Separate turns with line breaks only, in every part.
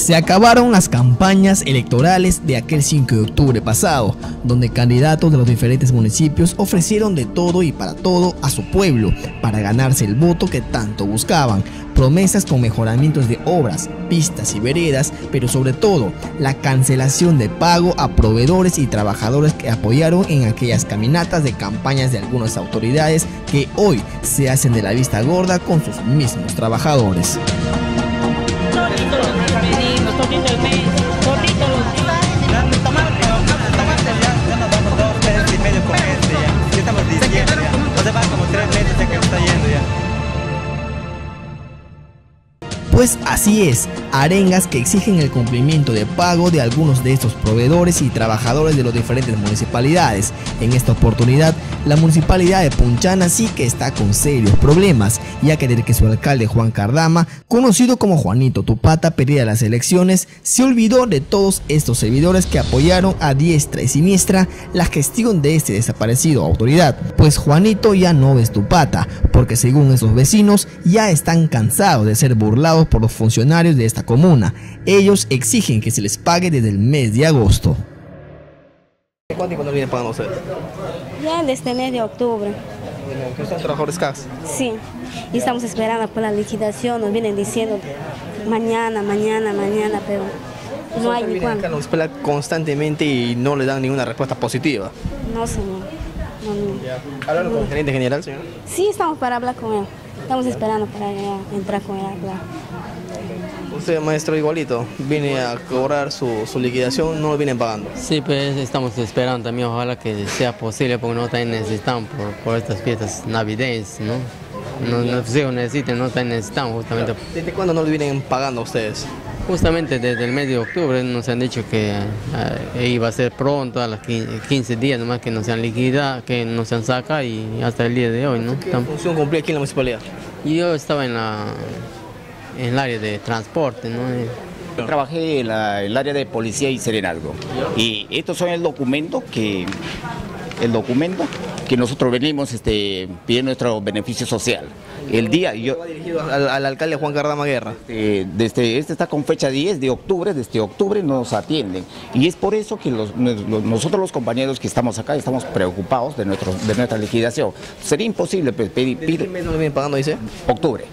Se acabaron las campañas electorales de aquel 5 de octubre pasado, donde candidatos de los diferentes municipios ofrecieron de todo y para todo a su pueblo para ganarse el voto que tanto buscaban. Promesas con mejoramientos de obras, pistas y veredas, pero sobre todo la cancelación de pago a proveedores y trabajadores que apoyaron en aquellas caminatas de campañas de algunas autoridades que hoy se hacen de la vista gorda con sus mismos trabajadores. Pues así es, arengas que exigen el cumplimiento de pago de algunos de estos proveedores y trabajadores de las diferentes municipalidades. En esta oportunidad, la municipalidad de Punchana sí que está con serios problemas, ya que desde que su alcalde Juan Cardama, conocido como Juanito Tupata, perdía las elecciones, se olvidó de todos estos servidores que apoyaron a diestra y siniestra la gestión de este desaparecido autoridad. Pues Juanito ya no es Tupata, porque según esos vecinos ya están cansados de ser burlados por los funcionarios de esta comuna. Ellos exigen que se les pague desde el mes de agosto. ¿Cuánto tiempo no vienen pagando ustedes?
Ya desde el mes de octubre.
¿Que son trabajadores CAS?
Sí, y estamos esperando por la liquidación, nos vienen diciendo mañana, mañana, mañana, pero no hay ni cuándo.
Nos espera constantemente y no le dan ninguna respuesta positiva.
No, señor. No, no.
¿Hablaron con el gerente general, señor?
Sí, estamos para hablar con él. Estamos esperando para ya entrar con él a hablar.
Usted, maestro, igualito, viene a cobrar su, su liquidación, no lo vienen pagando.
Sí, pues estamos esperando también, ojalá que sea posible, porque no también necesitamos por, por estas fiestas navideñas, ¿no? No, si necesiten, no también necesitamos justamente.
¿Desde cuándo no lo vienen pagando a ustedes?
Justamente desde el mes de octubre nos han dicho que eh, iba a ser pronto, a los 15 días nomás que nos han liquidado, que nos han sacado y hasta el día de hoy, ¿no?
¿Qué función cumplía aquí en la municipalidad?
Yo estaba en la en el área de transporte, ¿no?
Trabajé en la- el área de policía y serenazgo. Y estos son el documento que el documento que nosotros venimos este, pidiendo nuestro beneficio social. El día, yo,
Va dirigido al, al alcalde Juan Cardama Guerra.
eh, desde, este está con fecha 10 de octubre, desde octubre nos atienden. Y es por eso que los- nosotros los compañeros que estamos acá estamos preocupados de, nuestro, de nuestra liquidación. Sería imposible pues, pedir,
¿Desde qué
pedir-
mes no lo vienen pagando, dice?
octubre.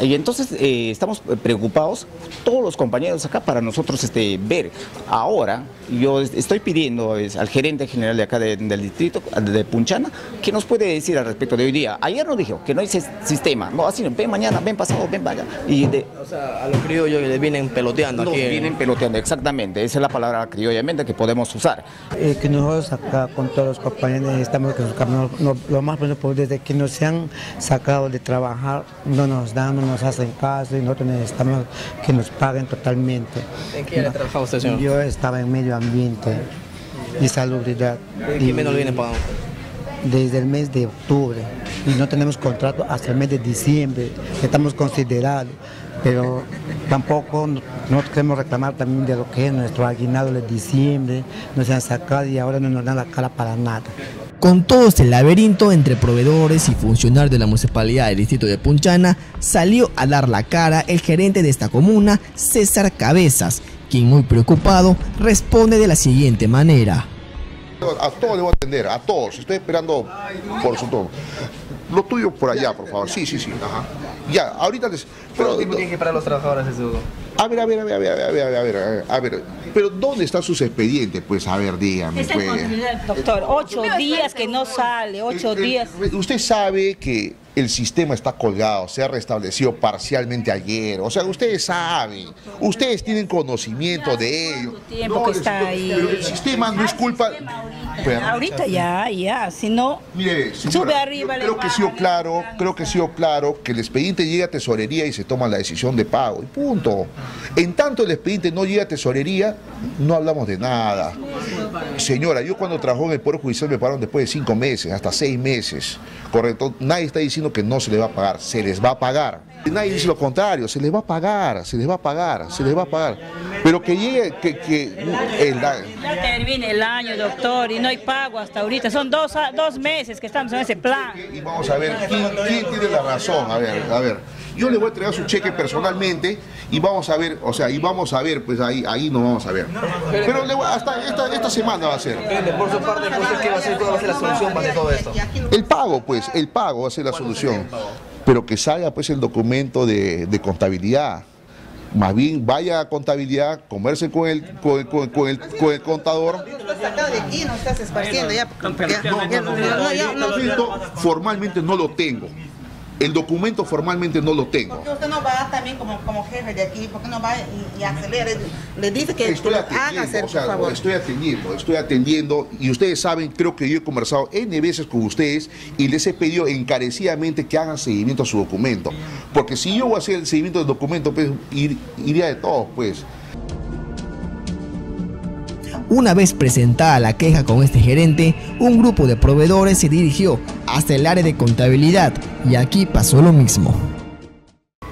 Y entonces eh, estamos preocupados, todos los compañeros acá, para nosotros este, ver. Ahora, yo es- estoy pidiendo es, al gerente general de acá de- del distrito, de Punchana, que nos puede decir al respecto de hoy día. Ayer nos dijo que no hay sis- sistema, no, así, ven mañana, ven pasado, ven vaya. Y de,
O sea, a los criollos que le vienen peloteando
nos
aquí.
vienen peloteando, exactamente, esa es la palabra criollamente que podemos usar.
Eh, que nosotros acá con todos los compañeros estamos que buscamos no- lo más bueno posible, desde que nos han sacado de trabajar no nos dan, no nos hacen caso y nosotros necesitamos que nos paguen totalmente.
¿En qué área trabajaba usted, señor?
Yo estaba en medio ambiente y salubridad
¿En qué mes no lo vienen pagando?
Desde el mes de octubre y no tenemos contrato hasta el mes de diciembre, estamos considerados, pero tampoco no, queremos reclamar también de lo que es nuestro aguinaldo de diciembre, nos han sacado y ahora no nos dan la cara para nada.
Con todo este laberinto entre proveedores y funcionarios de la municipalidad del distrito de Punchana, salió a dar la cara el gerente de esta comuna, César Cabezas, quien muy preocupado responde de la siguiente manera.
A todos les voy a atender, a todos. Estoy esperando por su turno. Lo tuyo por allá, por favor. Sí, sí, sí. Ya, ahorita les... Pero,
¿Cuánto tienen que los trabajadores de?
A ver, a ver, a ver, a ver, a ver, a ver, a ver, a ver. Pero ¿dónde están sus expedientes? Pues a ver, dígame. Pues.
Doctor. Eh, ocho días que no sale, ocho días.
Usted sabe que el sistema está colgado, se ha restablecido parcialmente ayer. O sea, ustedes saben, ustedes tienen conocimiento de ello.
tiempo que está
el-
ahí.
Pero el sistema no es culpa. Pero-
Ahorita ya, ya, si no,
Mire, señora,
Sube arriba,
creo que ha
baja,
sido claro, creo que ha sido claro que el expediente llega a tesorería y se toma la decisión de pago. Y punto. En tanto el expediente no llega a tesorería, no hablamos de nada. Señora, yo cuando trabajó en el Poder Judicial me pagaron después de cinco meses, hasta seis meses. Correcto. Nadie está diciendo que no se le va a pagar, se les va a pagar. Nadie dice lo contrario, se les va a pagar, se les va a pagar, se les va a pagar. Pero que llegue, que, que el- la-
ya termina el año, doctor, y no hay pago hasta ahorita. Son dos, dos meses que estamos en ese plan.
y vamos a ver quién, quién tiene la razón. A ver, a ver. Yo le voy a entregar su cheque personalmente y vamos a ver, o sea, y vamos a ver, pues ahí, ahí no vamos a ver. Pero le voy- hasta esta, esta semana va a ser.
Por su parte, ¿qué va a ser, cuál va a ser la solución para todo esto?
El pago, pues, el pago va a ser la solución. Pero que salga pues el documento de, de contabilidad. Más bien vaya a contabilidad, converse con el, con, con- con el, con el contador.
Lo has sacado de aquí, no estás esparciendo ya. porque ya- ya- ya- no, ya-
El
no-
documento formalmente no lo tengo. El documento formalmente no lo tengo.
Porque usted no va también como, como jefe de aquí, porque no va y, y acelera, le dice que,
Estoy
lo haga
atendiendo,
hacer,
o sea,
por favor.
estoy atendiendo, estoy atendiendo y ustedes saben, creo que yo he conversado N veces con ustedes y les he pedido encarecidamente que hagan seguimiento a su documento. Porque si yo voy a hacer el seguimiento del documento, pues ir- iría de todos, pues.
Una vez presentada la queja con este gerente, un grupo de proveedores se dirigió hasta el área de contabilidad y aquí pasó lo mismo.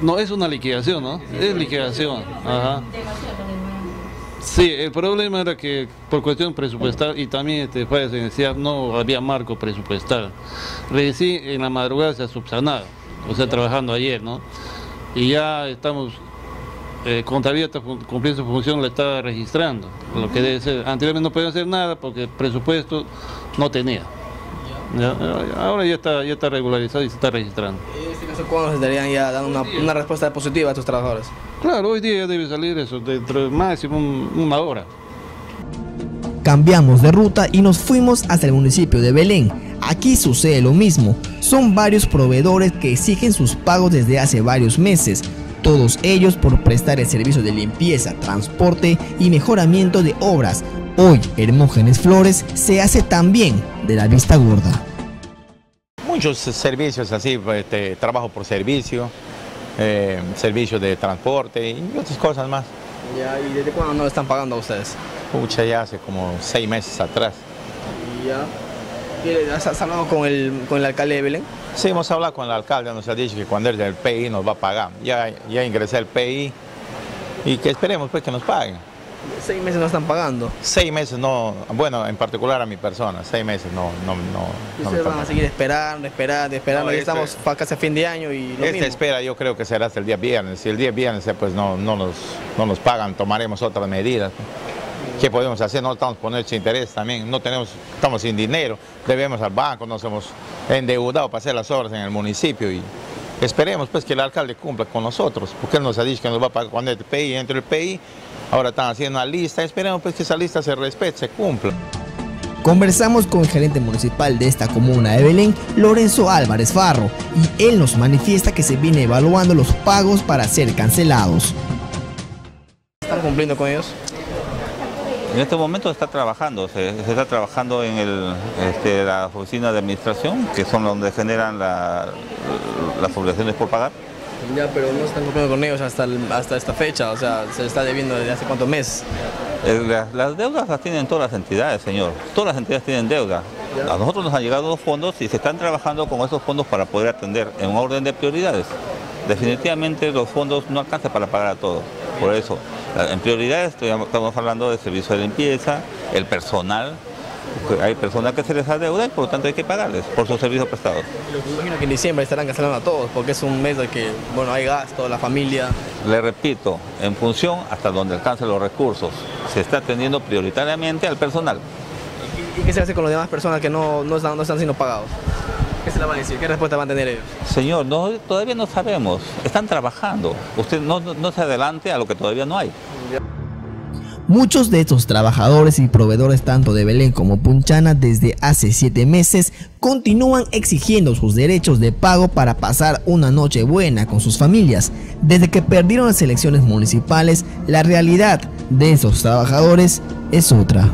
No, es una liquidación, ¿no? Es liquidación. Ajá. Sí, el problema era que por cuestión presupuestal y también este, falla de necesidad no había marco presupuestal. Recién en la madrugada se ha subsanado, o sea, trabajando ayer, ¿no? Y ya estamos, eh, está cumpliendo su función, la está registrando, lo que debe ser. Anteriormente no podía hacer nada porque el presupuesto no tenía. Ya, ahora ya está, ya está regularizado y se está registrando.
En este caso, ¿cuándo se estarían ya dando una, una respuesta positiva a estos trabajadores?
Claro, hoy día ya debe salir eso, dentro de máximo un- una hora.
Cambiamos de ruta y nos fuimos hasta el municipio de Belén. Aquí sucede lo mismo. Son varios proveedores que exigen sus pagos desde hace varios meses. Todos ellos por prestar el servicio de limpieza, transporte y mejoramiento de obras. Hoy Hermógenes Flores se hace también de la vista gorda.
Muchos servicios así, este, trabajo por servicio, eh, servicio de transporte y otras cosas más.
¿Y desde cuándo no están pagando a ustedes?
Pucha, ya hace como seis meses atrás.
ya. ¿Has hablado con el, con el alcalde de Belén?
Sí, hemos hablado con el alcalde, nos ha dicho que cuando él del PI nos va a pagar. Ya, ya ingresé al PI y que esperemos pues que nos paguen.
Seis meses no están pagando.
Seis meses no, bueno, en particular a mi persona, seis meses no, no, no.
Y
no
ustedes van a seguir esperando, esperando, esperando.
No,
ya
este-
estamos casi a fin de año y lo
Esta
mismo.
espera yo creo que será hasta el día viernes. Si el día viernes eh, pues no, no, nos, no nos pagan, tomaremos otras medidas. ¿Qué podemos hacer? No estamos poniendo interés también. No tenemos, estamos sin dinero, debemos al banco, nos hemos endeudado para hacer las obras en el municipio y esperemos pues que el alcalde cumpla con nosotros, porque él nos ha dicho que nos va a pagar cuando el PI entre el PI. Ahora están haciendo una lista, esperemos pues que esa lista se respete, se cumpla.
Conversamos con el gerente municipal de esta comuna de Belén, Lorenzo Álvarez Farro, y él nos manifiesta que se viene evaluando los pagos para ser cancelados. ¿Están cumpliendo con ellos?
En este momento está trabajando, se, se está trabajando en el, este, la oficina de administración, que son donde generan la- las obligaciones por pagar.
Ya, pero no están cumpliendo con ellos hasta, el- hasta esta fecha, o sea, se está debiendo desde hace cuántos meses.
Las, las deudas las tienen todas las entidades, señor. Todas las entidades tienen deuda. A nosotros nos han llegado los fondos y se están trabajando con esos fondos para poder atender en un orden de prioridades. Definitivamente los fondos no alcanzan para pagar a todo. Por eso, en prioridades estoy- estamos hablando de servicio de limpieza, el personal. Hay personas que se les adeuda y por lo tanto hay que pagarles por sus servicios prestados.
Imagino que en diciembre estarán cancelando a todos, porque es un mes de que, bueno, hay gasto, la familia.
Le repito, en función hasta donde alcancen los recursos, se está atendiendo prioritariamente al personal.
¿Y qué se hace con las demás personas que no, no, están, no están siendo pagados? ¿Qué se le van a decir? ¿Qué respuesta van a tener ellos?
Señor, no, todavía no sabemos, están trabajando. Usted no, no- no se adelante a lo que todavía no hay.
Muchos de estos trabajadores y proveedores tanto de Belén como Punchana desde hace siete meses continúan exigiendo sus derechos de pago para pasar una noche buena con sus familias. Desde que perdieron las elecciones municipales, la realidad de esos trabajadores es otra.